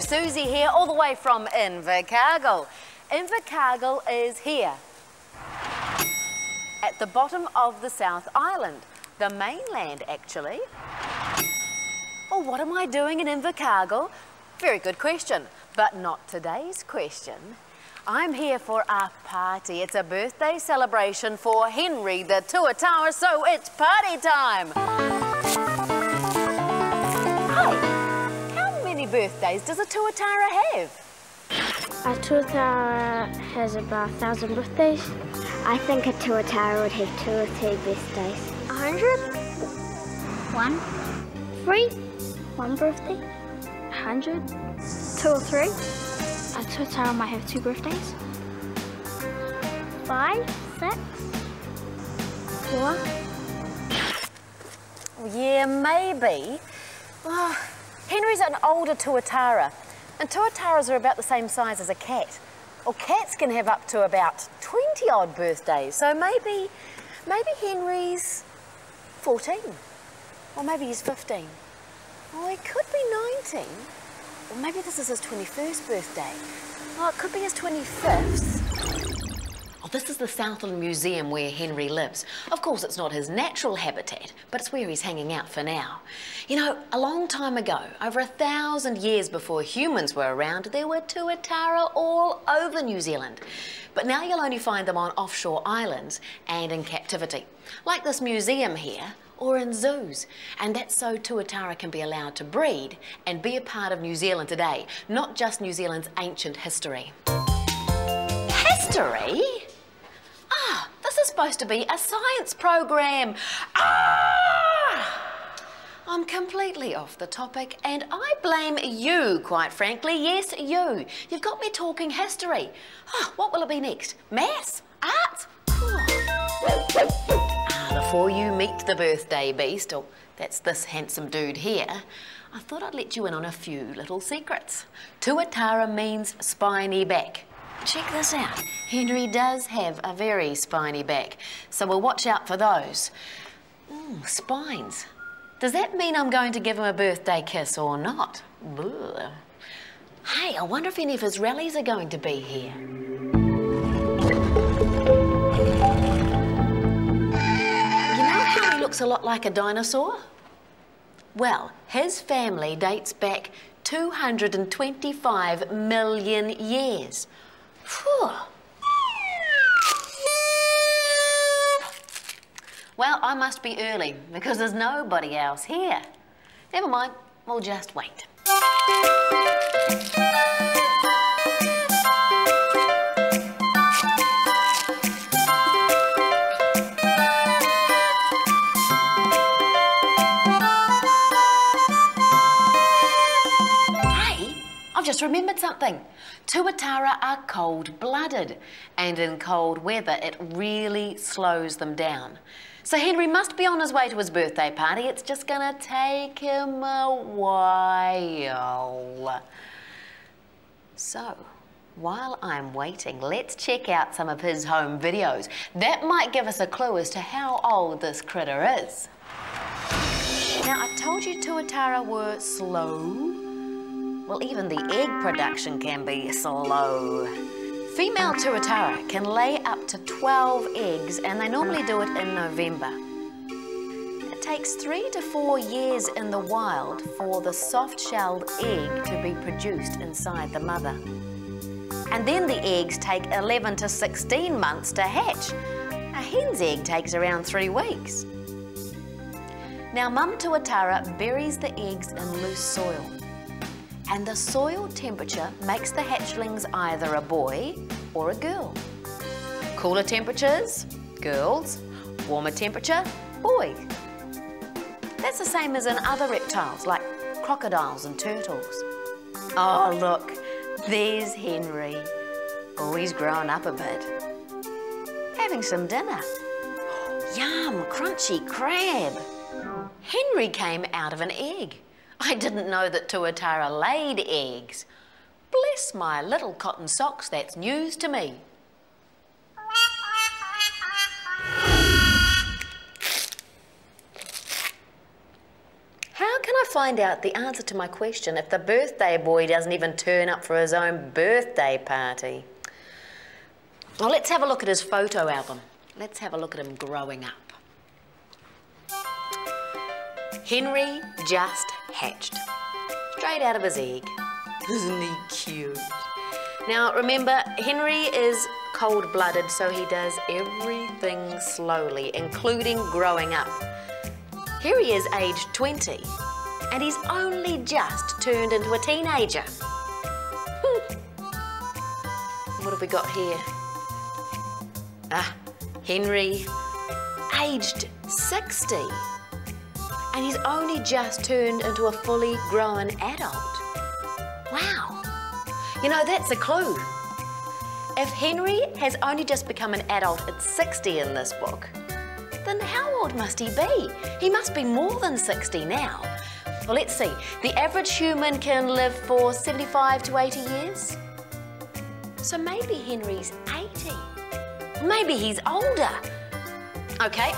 Suzy here, all the way from Invercargill. Invercargill is here, at the bottom of the South Island, the mainland actually. Well, what am I doing in Invercargill? Very good question, but not today's question. I'm here for a party. It's a birthday celebration for Henry the Tuatara, so it's party time. Birthdays does a Tuatara have? A tuatara has about a thousand birthdays. I think a tuatara would have two or three birthdays. A hundred? One? Three? One birthday? A hundred? Two or three? A tuatara might have two birthdays. Five? Six? Four? Yeah, maybe. Oh, Henry's an older tuatara, and tuataras are about the same size as a cat. Well, cats can have up to about 20 odd birthdays, so maybe, maybe Henry's 14, or maybe he's 15. Or he could be 19, or maybe this is his 21st birthday. Oh, it could be his 25th. Oh, this is the Southland Museum where Henry lives. Of course, it's not his natural habitat, but it's where he's hanging out for now. You know, a long time ago, over a thousand years before humans were around, there were tuatara all over New Zealand. But now you'll only find them on offshore islands and in captivity, like this museum here, or in zoos. And that's so tuatara can be allowed to breed and be a part of New Zealand today, not just New Zealand's ancient history. History? Is supposed to be a science program. Ah! I'm completely off the topic and I blame you, quite frankly. Yes, you. You've got me talking history. Ah, what will it be next? Maths? Art? Ah, before you meet the birthday beast, or that's this handsome dude here, I thought I'd let you in on a few little secrets. Tuatara means spiny back. Check this out. Henry does have a very spiny back, so we'll watch out for those. Mm, spines. Does that mean I'm going to give him a birthday kiss or not? Hey, I wonder if any of his rallies are going to be here. You know how he looks a lot like a dinosaur? Well, his family dates back 225 million years. Well, I must be early because there's nobody else here. Never mind, we'll just wait. I've just remembered something. Tuatara are cold-blooded, and in cold weather it really slows them down. So Henry must be on his way to his birthday party. It's just gonna take him a while. So, while I'm waiting, let's check out some of his home videos. That might give us a clue as to how old this critter is. Now, I told you Tuatara were slow. Well, even the egg production can be slow. Female tuatara can lay up to 12 eggs and they normally do it in November. It takes three to four years in the wild for the soft-shelled egg to be produced inside the mother. And then the eggs take 11 to 16 months to hatch. A hen's egg takes around three weeks. Now, mum tuatara buries the eggs in loose soil and the soil temperature makes the hatchlings either a boy or a girl. Cooler temperatures, girls. Warmer temperature, boys. That's the same as in other reptiles like crocodiles and turtles. Oh, look, there's Henry. Oh, he's grown up a bit. Having some dinner. Yum, crunchy crab. Henry came out of an egg. I didn't know that tuatara laid eggs. Bless my little cotton socks, that's news to me. How can I find out the answer to my question if the birthday boy doesn't even turn up for his own birthday party. Well, let's have a look at his photo album. Let's have a look at him growing up. Henry just hatched. Straight out of his egg. Isn't he cute? Now, remember, Henry is cold-blooded, so he does everything slowly, including growing up. Here he is, aged 20, and he's only just turned into a teenager. What have we got here? Ah, Henry, aged 60. And he's only just turned into a fully grown adult. Wow. You know, that's a clue. If Henry has only just become an adult at 60 in this book, then how old must he be? He must be more than 60 now. Well, let's see. The average human can live for 75 to 80 years. So maybe Henry's 80. Maybe he's older. Okay,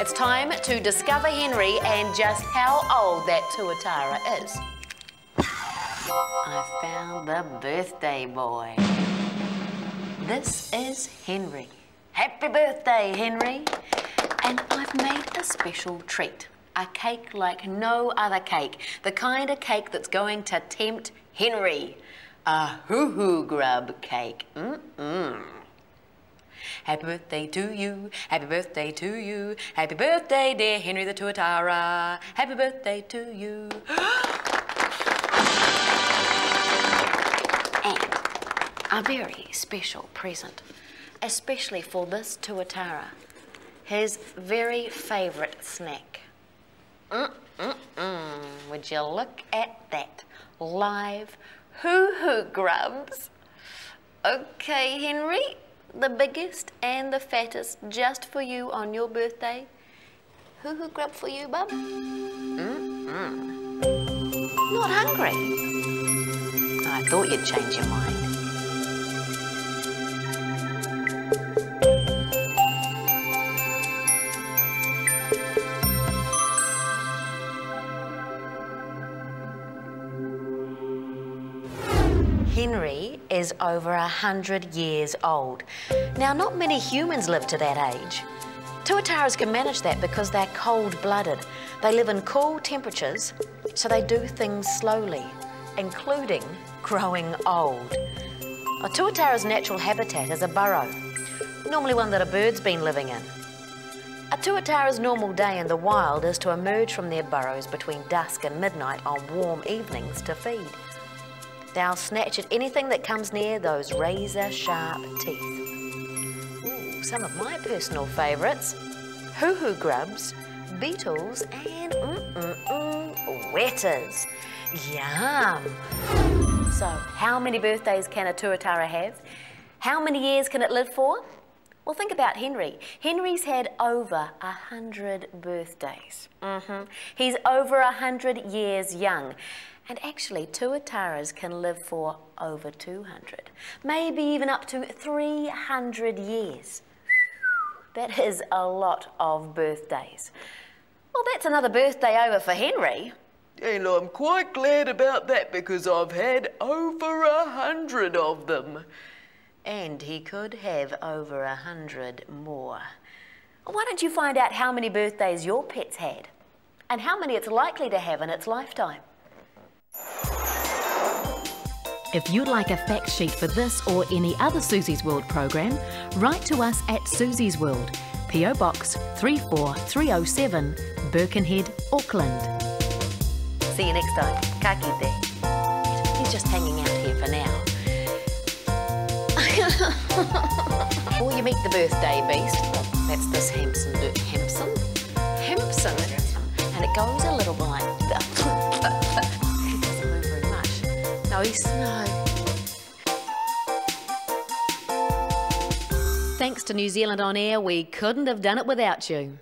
it's time to discover Henry and just how old that Tuatara is. I found the birthday boy. This is Henry. Happy birthday, Henry. And I've made a special treat. A cake like no other cake. The kind of cake that's going to tempt Henry. A huhu grub cake. Mm-mm. Happy birthday to you, happy birthday to you, happy birthday, dear Henry the Tuatara. Happy birthday to you. and a very special present, especially for this Tuatara, his very favourite snack. Mm-mm-mm. Would you look at that? Live huhu grubs. Okay, Henry, the biggest and the fattest just for you on your birthday. Huhu grub for you, bub? Mm-mm. Not hungry? I thought you'd change your mind. Henry is over a hundred years old. Now, not many humans live to that age. Tuataras can manage that because they're cold-blooded. They live in cool temperatures, so they do things slowly, including growing old. A tuatara's natural habitat is a burrow, normally one that a bird's been living in. A tuatara's normal day in the wild is to emerge from their burrows between dusk and midnight on warm evenings to feed. They'll snatch at anything that comes near those razor-sharp teeth. Ooh, some of my personal favourites. Huhu grubs, beetles and mm-mm-mm, wetas. Yum! So, how many birthdays can a tuatara have? How many years can it live for? Well, think about Henry. Henry's had over a hundred birthdays. Mm -hmm. He's over a hundred years young. And actually, tuataras can live for over 200, maybe even up to 300 years. That is a lot of birthdays. Well, that's another birthday over for Henry. And I'm quite glad about that because I've had over a hundred of them. And he could have over a hundred more. Why don't you find out how many birthdays your pet's had and how many it's likely to have in its lifetime? If you'd like a fact sheet for this or any other Suzy's World program, write to us at Suzy's World, PO Box 34307, Birkenhead, Auckland. See you next time. Ka kite. He's just hanging out here for now. Before you meet the birthday beast, that's this Hampson, Hampson? Hampson. And it goes a little bit like no. Thanks to New Zealand On Air, we couldn't have done it without you.